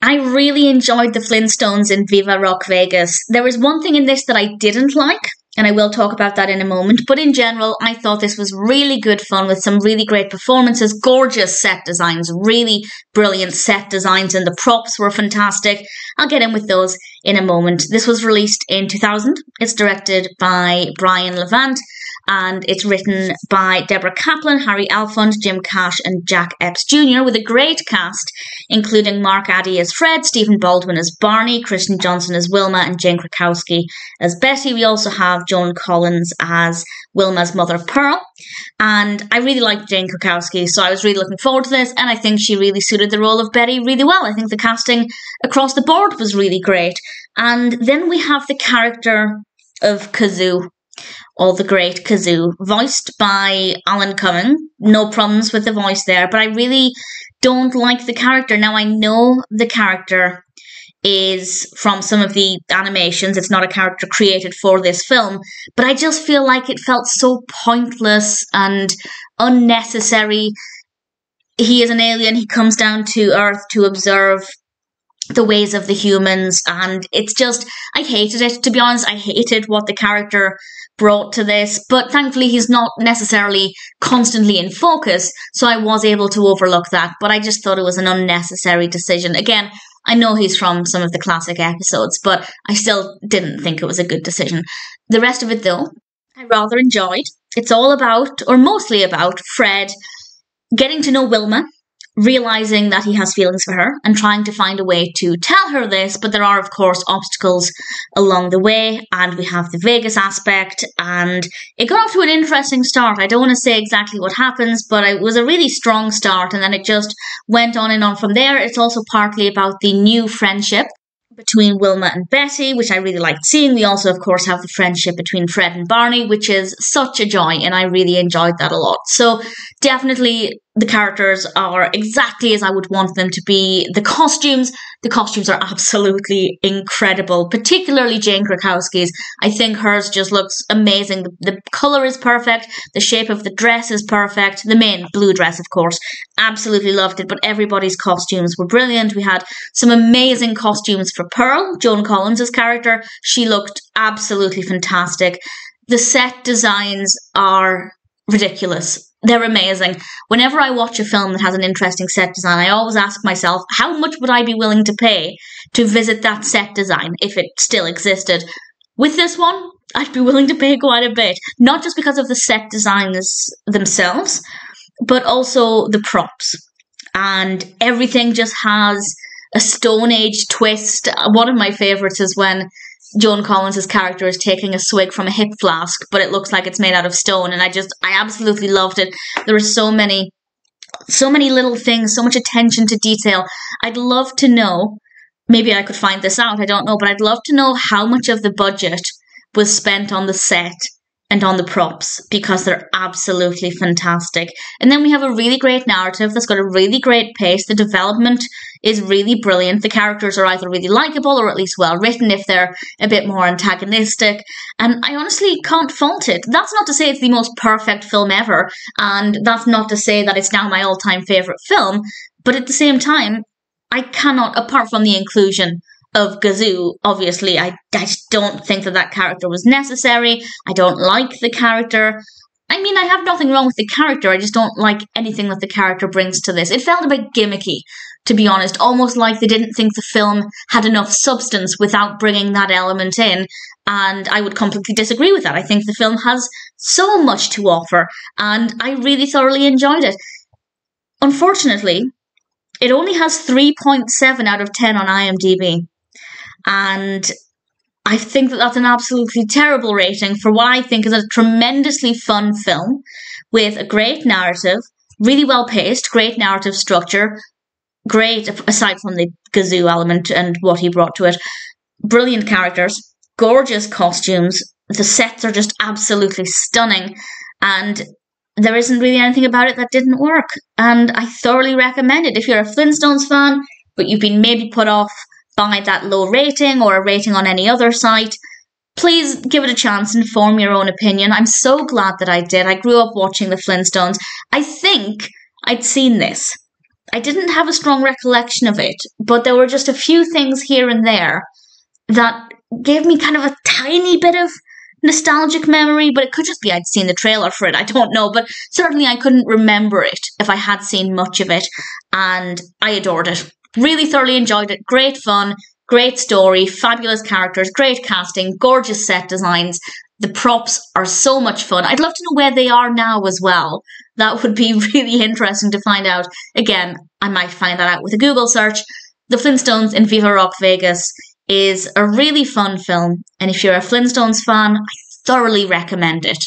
I really enjoyed the Flintstones in Viva Rock Vegas. There was one thing in this that I didn't like, and I will talk about that in a moment. But in general, I thought this was really good fun with some really great performances, gorgeous set designs, really brilliant set designs, and the props were fantastic. I'll get in with those in a moment. This was released in 2000. It's directed by Brian Levant and it's written by Deborah Kaplan, Harry Elfont, Jim Cash, and Jack Epps Jr., with a great cast, including Mark Addy as Fred, Stephen Baldwin as Barney, Kristen Johnston as Wilma, and Jane Krakowski as Betty. We also have Joan Collins as Wilma's mother, Pearl. And I really liked Jane Krakowski, so I was really looking forward to this, and I think she really suited the role of Betty really well. I think the casting across the board was really great. And then we have the character of Gazoo or the great Gazoo, voiced by Alan Cumming. No problems with the voice there, but I really don't like the character. Now I know the character is from some of the animations. It's not a character created for this film, but I just feel like it felt so pointless and unnecessary. He is an alien. He comes down to Earth to observe the ways of the humans and it's just i hated it to be honest i hated what the character brought to this, but thankfully he's not necessarily constantly in focus, so I was able to overlook that. But I just thought it was an unnecessary decision. Again, I know he's from some of the classic episodes, but I still didn't think it was a good decision. The rest of it, though, I rather enjoyed. It's all about, or mostly about, Fred getting to know Wilma realizing that he has feelings for her and trying to find a way to tell her this, but there are, of course, obstacles along the way, and we have the Vegas aspect, and it got off to an interesting start. I don't want to say exactly what happens, but it was a really strong start, and then it just went on and on from there. It's also partly about the new friendship between Wilma and Betty, which I really liked seeing. We also, of course, have the friendship between Fred and Barney, which is such a joy, and I really enjoyed that a lot. So, definitely the characters are exactly as I would want them to be. The costumes, the costumes are absolutely incredible, particularly Jane Krakowski's. I think hers just looks amazing. The, the color is perfect, the shape of the dress is perfect, the main blue dress, of course. Absolutely loved it, but everybody's costumes were brilliant. We had some amazing costumes for Pearl, Joan Collins' character. She looked absolutely fantastic. The set designs are ridiculous they're amazing. Whenever I watch a film that has an interesting set design, I always ask myself, how much would I be willing to pay to visit that set design if it still existed? With this one, I'd be willing to pay quite a bit. Not just because of the set designs themselves, but also the props. And everything just has a Stone Age twist. One of my favorites is when Joan Collins' character is taking a swig from a hip flask, but it looks like it's made out of stone. And I just, I absolutely loved it. There were so many, so many little things, so much attention to detail. I'd love to know, maybe I could find this out, I don't know, but I'd love to know how much of the budget was spent on the set and on the props because they're absolutely fantastic. And then we have a really great narrative that's got a really great pace. The development is really brilliant. The characters are either really likable or at least well written if they're a bit more antagonistic. And I honestly can't fault it. That's not to say it's the most perfect film ever, and that's not to say that it's now my all time favourite film, but at the same time, I cannot, apart from the inclusion of Gazoo, obviously, I, I don't think that that character was necessary. I don't like the character. I mean, I have nothing wrong with the character. I just don't like anything that the character brings to this. It felt a bit gimmicky, to be honest, almost like they didn't think the film had enough substance without bringing that element in. And I would completely disagree with that. I think the film has so much to offer, and I really thoroughly enjoyed it. Unfortunately, it only has 3.7 out of 10 on IMDb. And I think that that's an absolutely terrible rating for what I think is a tremendously fun film with a great narrative, really well paced, great narrative structure, great, aside from the Gazoo element and what he brought to it, brilliant characters, gorgeous costumes. The sets are just absolutely stunning, and there isn't really anything about it that didn't work. And I thoroughly recommend it. If you're a Flintstones fan, but you've been maybe put off by that low rating or a rating on any other site, please give it a chance and form your own opinion. I'm so glad that I did. I grew up watching the Flintstones. I think I'd seen this I didn't have a strong recollection of it, but there were just a few things here and there that gave me kind of a tiny bit of nostalgic memory, but it could just be I'd seen the trailer for it. I don't know, but certainly I couldn't remember it if I had seen much of it, and I adored it. Really thoroughly enjoyed it. Great fun, great story, fabulous characters, great casting, gorgeous set designs. The props are so much fun. I'd love to know where they are now as well. That would be really interesting to find out. Again, I might find that out with a Google search. The Flintstones in Viva Rock Vegas is a really fun film, and if you're a Flintstones fan, I thoroughly recommend it.